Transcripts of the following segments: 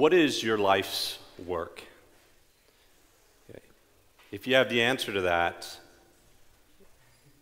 what is your life's work? Okay. If you have the answer to that,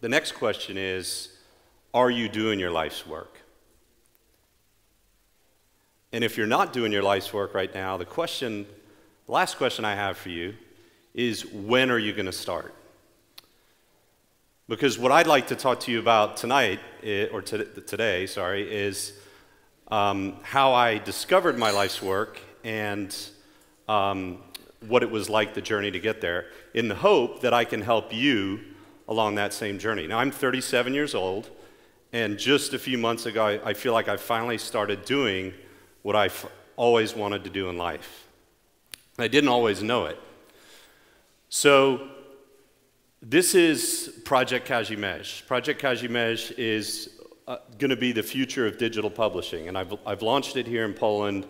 the next question is Are you doing your life's work? And if you're not doing your life's work right now, the question, the last question I have for you is when are you going to start? Because what I'd like to talk to you about tonight, eh, or today, sorry, is um, how I discovered my life's work and um, what it was like the journey to get there, in the hope that I can help you along that same journey. Now, I'm 37 years old, and just a few months ago, I, I feel like I finally started doing what I've always wanted to do in life. I didn't always know it. So, this is Project Kazimierz. Project Kazimierz is uh, going to be the future of digital publishing, and I've, I've launched it here in Poland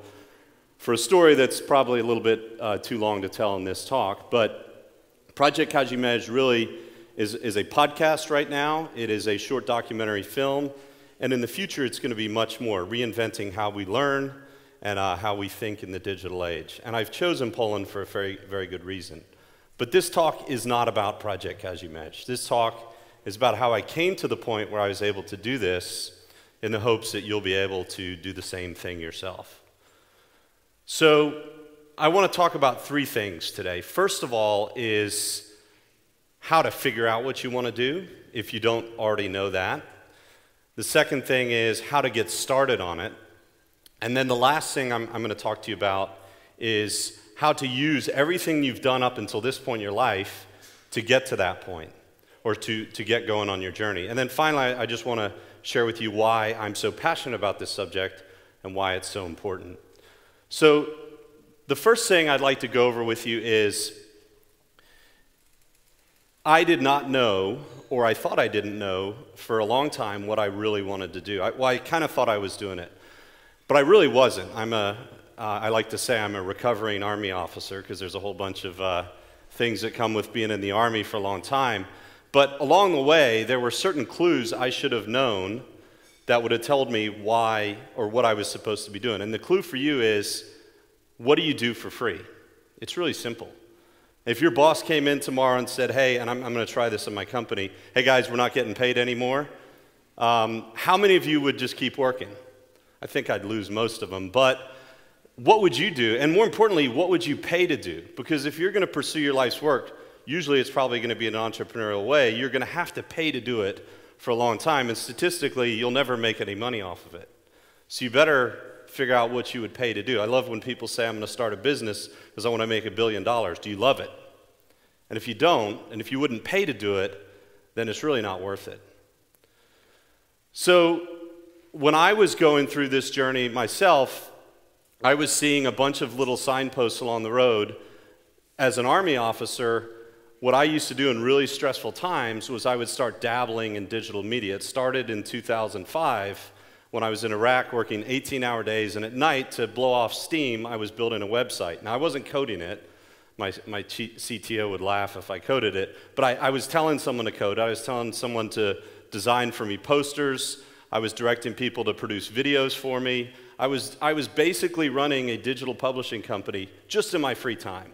for a story that's probably a little bit uh, too long to tell in this talk. But Project Kazimierz really is, is a podcast right now, it is a short documentary film, and in the future, it's going to be much more reinventing how we learn and uh, how we think in the digital age. And I've chosen Poland for a very, very good reason. But this talk is not about Project Kazimierz. This talk is about how I came to the point where I was able to do this in the hopes that you'll be able to do the same thing yourself. So, I want to talk about three things today. First of all, is how to figure out what you want to do if you don't already know that. The second thing is how to get started on it. And then the last thing I'm, I'm going to talk to you about is how to use everything you've done up until this point in your life to get to that point or to, to get going on your journey. And then finally, I just want to share with you why I'm so passionate about this subject and why it's so important. So, the first thing I'd like to go over with you is I did not know, or I thought I didn't know for a long time, what I really wanted to do. I, well, I kind of thought I was doing it. But I really wasn't. I'm a, uh, I like to say I'm a recovering Army officer because there's a whole bunch of uh, things that come with being in the Army for a long time. But along the way, there were certain clues I should have known that would have told me why or what I was supposed to be doing. And the clue for you is what do you do for free? It's really simple. If your boss came in tomorrow and said, hey, and I'm, I'm going to try this in my company, hey guys, we're not getting paid anymore, um, how many of you would just keep working? I think I'd lose most of them. But what would you do? And more importantly, what would you pay to do? Because if you're going to pursue your life's work, usually it's probably going to be an entrepreneurial way. You're going to have to pay to do it for a long time. And statistically, you'll never make any money off of it. So you better figure out what you would pay to do. I love when people say, I'm going to start a business because I want to make a billion dollars. Do you love it? And if you don't, and if you wouldn't pay to do it, then it's really not worth it. So when I was going through this journey myself, I was seeing a bunch of little signposts along the road. As an Army officer, what I used to do in really stressful times was I would start dabbling in digital media. It started in 2005 when I was in Iraq working 18 hour days, and at night, to blow off steam, I was building a website. Now, I wasn't coding it. My, my CTO would laugh if I coded it, but I, I was telling someone to code. I was telling someone to design for me posters. I was directing people to produce videos for me. I was, I was basically running a digital publishing company just in my free time.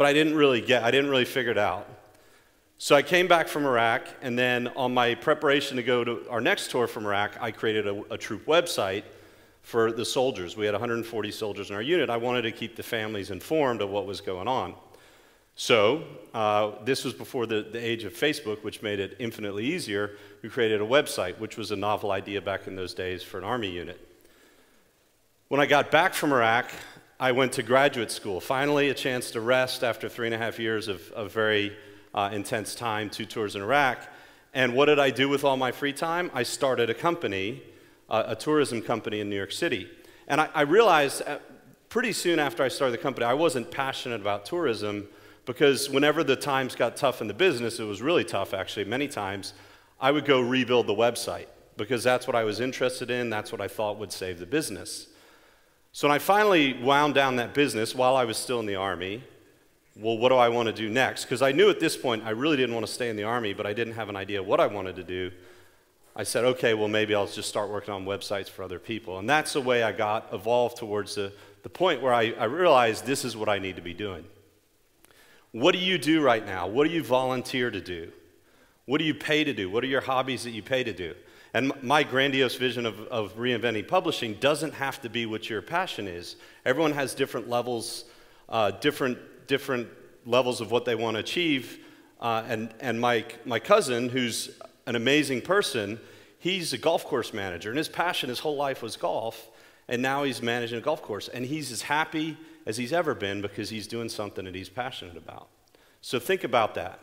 But I didn't really get, I didn't really figure it out. So I came back from Iraq, and then on my preparation to go to our next tour from Iraq, I created a, a troop website for the soldiers. We had 140 soldiers in our unit. I wanted to keep the families informed of what was going on. So, uh, this was before the, the age of Facebook, which made it infinitely easier. We created a website, which was a novel idea back in those days for an Army unit. When I got back from Iraq, I went to graduate school. Finally, a chance to rest after three and a half years of, of very uh, intense time, two tours in Iraq. And what did I do with all my free time? I started a company, uh, a tourism company in New York City. And I, I realized uh, pretty soon after I started the company, I wasn't passionate about tourism because whenever the times got tough in the business, it was really tough actually, many times, I would go rebuild the website because that's what I was interested in, that's what I thought would save the business. So when I finally wound down that business while I was still in the Army, well, what do I want to do next? Because I knew at this point I really didn't want to stay in the Army, but I didn't have an idea what I wanted to do. I said, okay, well, maybe I'll just start working on websites for other people. And that's the way I got evolved towards the the point where I, I realized this is what I need to be doing. What do you do right now? What do you volunteer to do? What do you pay to do? What are your hobbies that you pay to do? And my grandiose vision of, of reinventing publishing doesn't have to be what your passion is. Everyone has different levels, uh, different, different levels of what they want to achieve. Uh, and and my, my cousin, who's an amazing person, he's a golf course manager, and his passion his whole life was golf, and now he's managing a golf course. And he's as happy as he's ever been because he's doing something that he's passionate about. So think about that.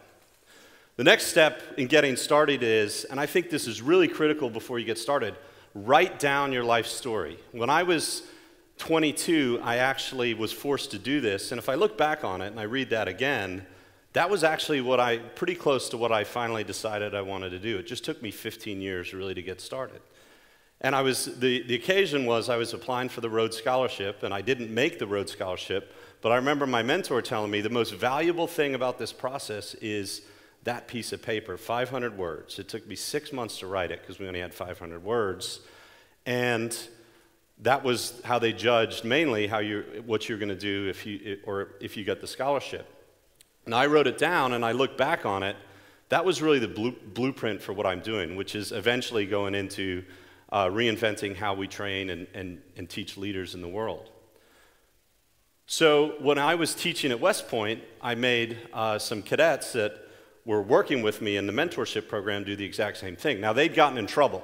The next step in getting started is, and I think this is really critical before you get started, write down your life story. When I was 22, I actually was forced to do this, and if I look back on it and I read that again, that was actually what I, pretty close to what I finally decided I wanted to do. It just took me 15 years really to get started. And I was, the, the occasion was I was applying for the Rhodes Scholarship, and I didn't make the Rhodes Scholarship, but I remember my mentor telling me the most valuable thing about this process is that piece of paper, 500 words. It took me six months to write it because we only had 500 words. And that was how they judged mainly how you, what you're going to do if you, or if you get the scholarship. And I wrote it down and I look back on it. That was really the blue, blueprint for what I'm doing, which is eventually going into uh, reinventing how we train and, and, and teach leaders in the world. So when I was teaching at West Point, I made uh, some cadets that were working with me in the mentorship program do the exact same thing. Now, they'd gotten in trouble.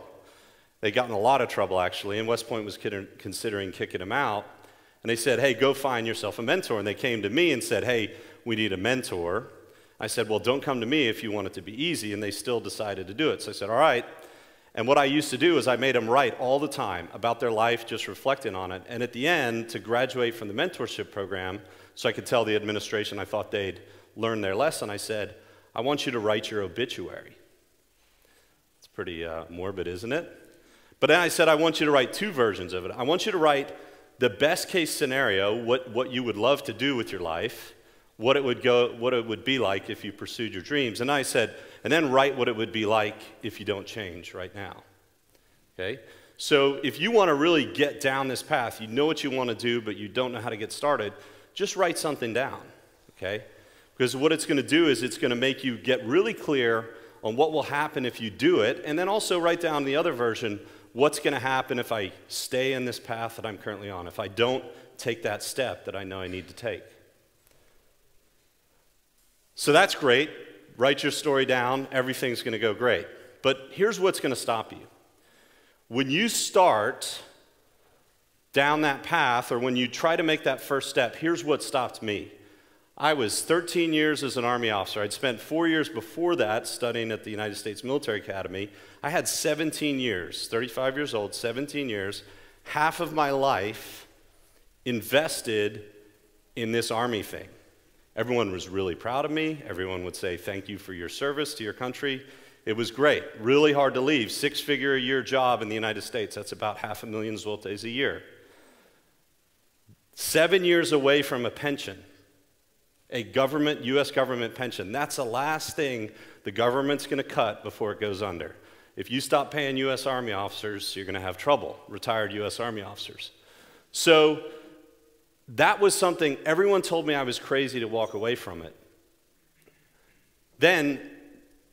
They'd gotten a lot of trouble, actually, and West Point was considering kicking them out. And they said, hey, go find yourself a mentor. And they came to me and said, hey, we need a mentor. I said, well, don't come to me if you want it to be easy. And they still decided to do it. So I said, all right. And what I used to do is I made them write all the time about their life, just reflecting on it. And at the end, to graduate from the mentorship program, so I could tell the administration I thought they'd learned their lesson, I said, I want you to write your obituary. It's pretty uh, morbid, isn't it? But then I said, I want you to write two versions of it. I want you to write the best case scenario, what, what you would love to do with your life, what it, would go, what it would be like if you pursued your dreams. And I said, and then write what it would be like if you don't change right now. Okay? So if you want to really get down this path, you know what you want to do, but you don't know how to get started, just write something down. Okay? Because what it's going to do is it's going to make you get really clear on what will happen if you do it, and then also write down the other version what's going to happen if I stay in this path that I'm currently on, if I don't take that step that I know I need to take. So that's great. Write your story down, everything's going to go great. But here's what's going to stop you. When you start down that path, or when you try to make that first step, here's what stopped me. I was 13 years as an Army officer. I'd spent four years before that studying at the United States Military Academy. I had 17 years, 35 years old, 17 years, half of my life invested in this Army thing. Everyone was really proud of me. Everyone would say, Thank you for your service to your country. It was great. Really hard to leave. Six figure a year job in the United States. That's about half a million zlotys a year. Seven years away from a pension a government, US government pension. That's the last thing the government's going to cut before it goes under. If you stop paying US Army officers, you're going to have trouble, retired US Army officers. So that was something everyone told me I was crazy to walk away from it. Then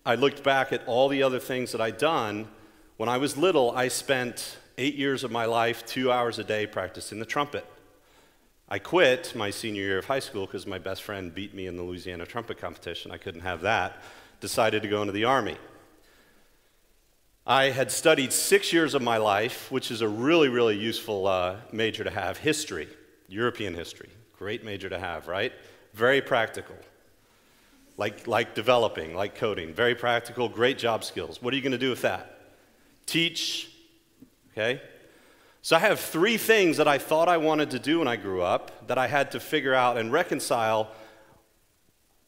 I looked back at all the other things that I'd done. When I was little, I spent eight years of my life, two hours a day, practicing the trumpet. I quit my senior year of high school because my best friend beat me in the Louisiana trumpet competition. I couldn't have that. Decided to go into the Army. I had studied six years of my life, which is a really, really useful uh, major to have history, European history. Great major to have, right? Very practical. Like, like developing, like coding. Very practical, great job skills. What are you going to do with that? Teach, okay? So I have three things that I thought I wanted to do when I grew up that I had to figure out and reconcile.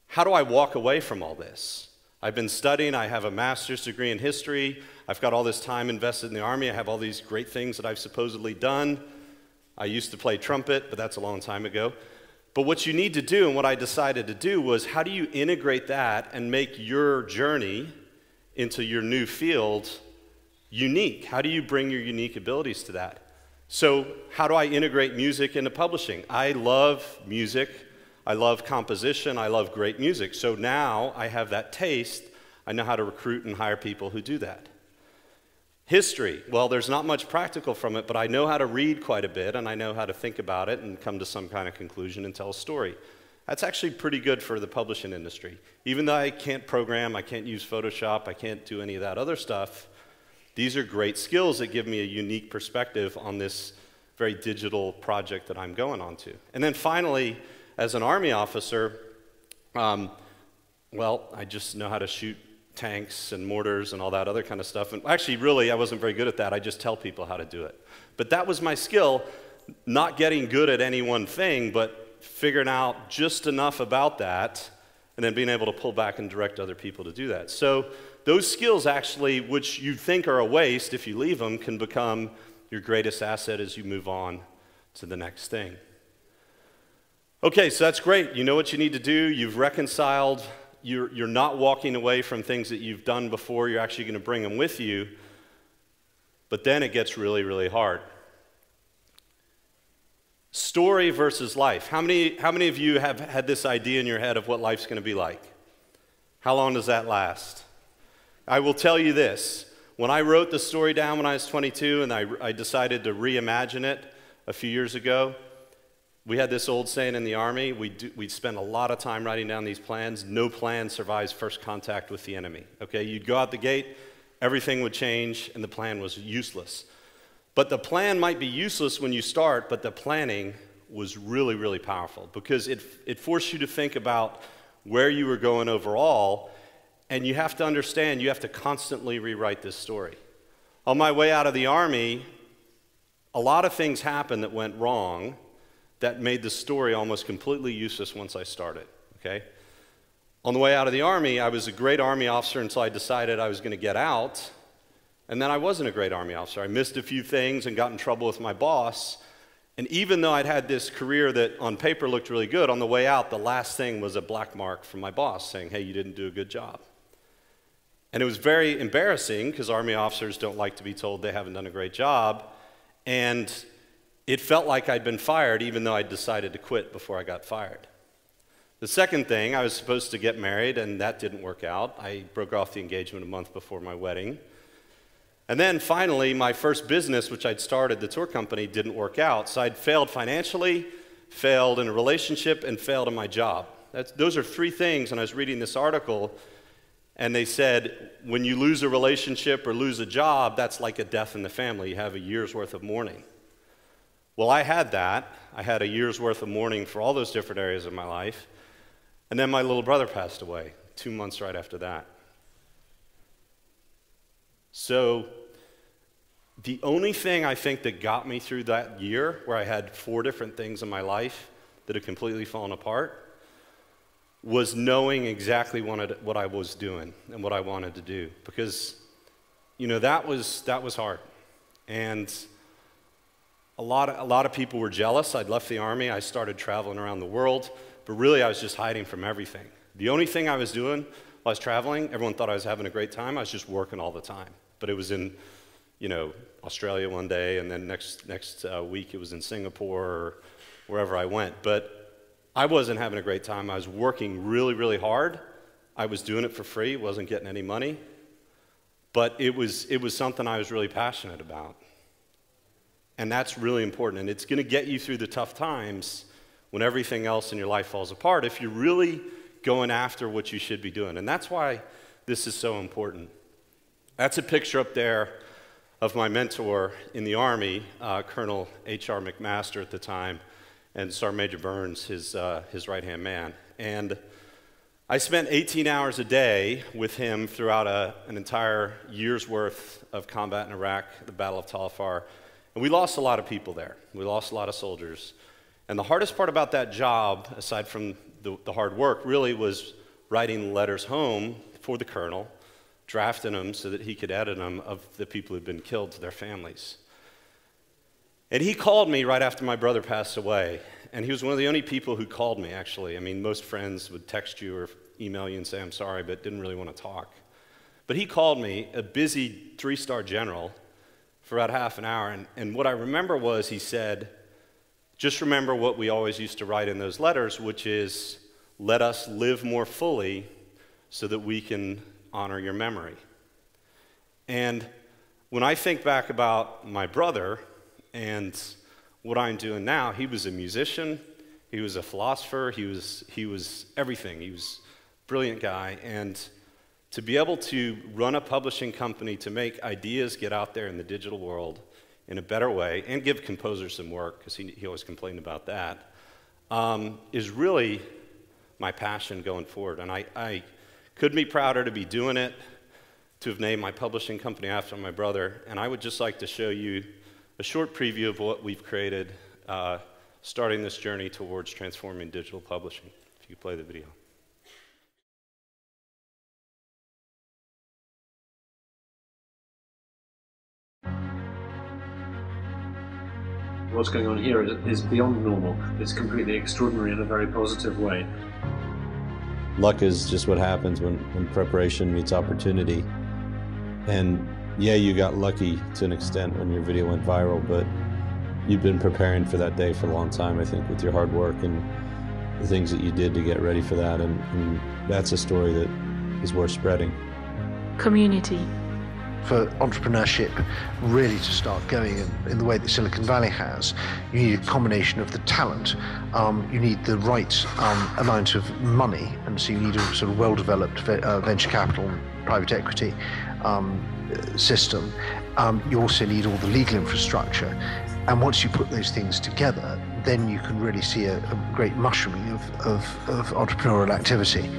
How do I walk away from all this? I've been studying, I have a master's degree in history, I've got all this time invested in the Army, I have all these great things that I've supposedly done. I used to play trumpet, but that's a long time ago. But what you need to do, and what I decided to do, was how do you integrate that and make your journey into your new field unique? How do you bring your unique abilities to that? So, how do I integrate music into publishing? I love music. I love composition. I love great music. So now I have that taste. I know how to recruit and hire people who do that. History. Well, there's not much practical from it, but I know how to read quite a bit and I know how to think about it and come to some kind of conclusion and tell a story. That's actually pretty good for the publishing industry. Even though I can't program, I can't use Photoshop, I can't do any of that other stuff, these are great skills that give me a unique perspective on this very digital project that I'm going on to. And then finally, as an Army officer, um, well, I just know how to shoot tanks and mortars and all that other kind of stuff. And actually, really, I wasn't very good at that. I just tell people how to do it. But that was my skill, not getting good at any one thing, but figuring out just enough about that and then being able to pull back and direct other people to do that. So those skills actually, which you think are a waste if you leave them, can become your greatest asset as you move on to the next thing. Okay, so that's great. You know what you need to do. You've reconciled. You're, you're not walking away from things that you've done before. You're actually going to bring them with you. But then it gets really, really hard. Story versus life. How many, how many of you have had this idea in your head of what life's going to be like? How long does that last? I will tell you this. When I wrote the story down when I was 22 and I, I decided to reimagine it a few years ago, we had this old saying in the Army we we'd spend a lot of time writing down these plans. No plan survives first contact with the enemy. Okay, you'd go out the gate, everything would change, and the plan was useless. But the plan might be useless when you start, but the planning was really, really powerful because it, it forced you to think about where you were going overall, and you have to understand you have to constantly rewrite this story. On my way out of the Army, a lot of things happened that went wrong that made the story almost completely useless once I started, okay? On the way out of the Army, I was a great Army officer until I decided I was going to get out. And then I wasn't a great Army officer. I missed a few things and got in trouble with my boss. And even though I'd had this career that on paper looked really good, on the way out, the last thing was a black mark from my boss saying, hey, you didn't do a good job. And it was very embarrassing because Army officers don't like to be told they haven't done a great job. And it felt like I'd been fired even though I'd decided to quit before I got fired. The second thing, I was supposed to get married, and that didn't work out. I broke off the engagement a month before my wedding. And then finally, my first business, which I'd started, the tour company, didn't work out. So I'd failed financially, failed in a relationship, and failed in my job. That's, those are three things. And I was reading this article, and they said when you lose a relationship or lose a job, that's like a death in the family. You have a year's worth of mourning. Well, I had that. I had a year's worth of mourning for all those different areas of my life. And then my little brother passed away two months right after that. So, the only thing I think that got me through that year, where I had four different things in my life that had completely fallen apart, was knowing exactly what I was doing and what I wanted to do. Because, you know, that was, that was hard. And a lot, of, a lot of people were jealous. I'd left the army, I started traveling around the world, but really I was just hiding from everything. The only thing I was doing while I was traveling, everyone thought I was having a great time, I was just working all the time. But it was in, you know, Australia one day, and then next, next uh, week it was in Singapore or wherever I went. But I wasn't having a great time. I was working really, really hard. I was doing it for free, wasn't getting any money. But it was, it was something I was really passionate about. And that's really important. And it's going to get you through the tough times when everything else in your life falls apart if you're really going after what you should be doing. And that's why this is so important. That's a picture up there of my mentor in the Army, uh, Colonel H.R. McMaster at the time, and Sergeant Major Burns, his, uh, his right hand man. And I spent 18 hours a day with him throughout a, an entire year's worth of combat in Iraq, the Battle of Tal Afar. And we lost a lot of people there. We lost a lot of soldiers. And the hardest part about that job, aside from the, the hard work, really was writing letters home for the colonel, drafting them so that he could edit them of the people who'd been killed to their families. And he called me right after my brother passed away. And he was one of the only people who called me, actually. I mean, most friends would text you or email you and say, I'm sorry, but didn't really want to talk. But he called me, a busy three star general, for about half an hour. And, and what I remember was he said, just remember what we always used to write in those letters, which is, let us live more fully so that we can honor your memory. And when I think back about my brother and what I'm doing now, he was a musician, he was a philosopher, he was, he was everything. He was a brilliant guy. And to be able to run a publishing company to make ideas get out there in the digital world in a better way and give composers some work, because he, he always complained about that, um, is really my passion going forward. And I, I couldn't be prouder to be doing it, to have named my publishing company after my brother. And I would just like to show you a short preview of what we've created uh, starting this journey towards transforming digital publishing. If you play the video. what's going on here is, beyond normal. It's completely extraordinary in a very positive way. Luck is just what happens when, when preparation meets opportunity. And yeah, you got lucky to an extent when your video went viral, but you've been preparing for that day for a long time, I think, with your hard work and the things that you did to get ready for that. And, and that's a story that is worth spreading. Community for entrepreneurship really to start going in, in, the way that Silicon Valley has, you need a combination of the talent, um, you need the right um, amount of money, and so you need a sort of well-developed uh, venture capital and private equity um, system. Um, you also need all the legal infrastructure, and once you put those things together, then you can really see a, a great mushrooming of, of, of entrepreneurial activity.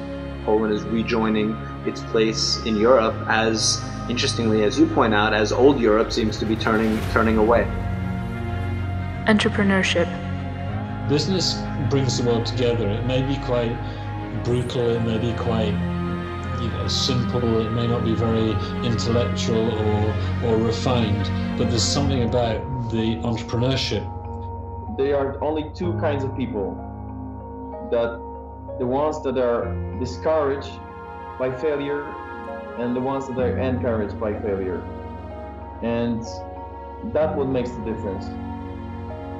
Poland is rejoining its place in Europe as interestingly, as you point out, as old Europe seems to be turning turning away. Entrepreneurship. Business brings the world together. It may be quite brutal, it may be quite you know, simple, it may not be very intellectual or, or refined, but there's something about the entrepreneurship. There are only two kinds of people that the ones that are discouraged by failure and the ones that are encouraged by failure. And that what makes the difference.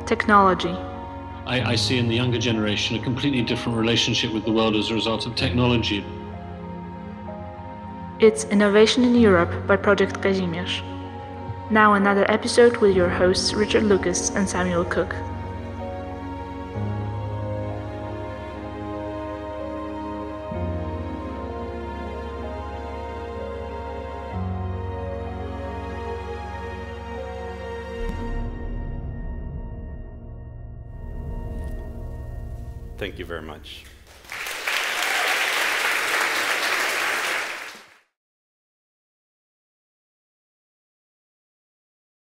Technology. I, I, see in the younger generation a completely different relationship with the world as a result of technology. It's Innovation in Europe by Project Kazimierz. Now another episode with your hosts Richard Lucas and Samuel Cook. Thank you very much.